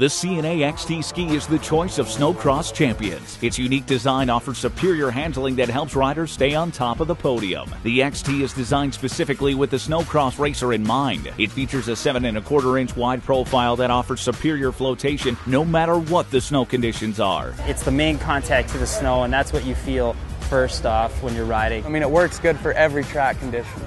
The C&A XT ski is the choice of snocross champions. Its unique design offers superior handling that helps riders stay on top of the podium. The XT is designed specifically with the snocross racer in mind. It features a seven and a quarter inch wide profile that offers superior flotation no matter what the snow conditions are. It's the main contact to the snow, and that's what you feel first off when you're riding. I mean, it works good for every track condition.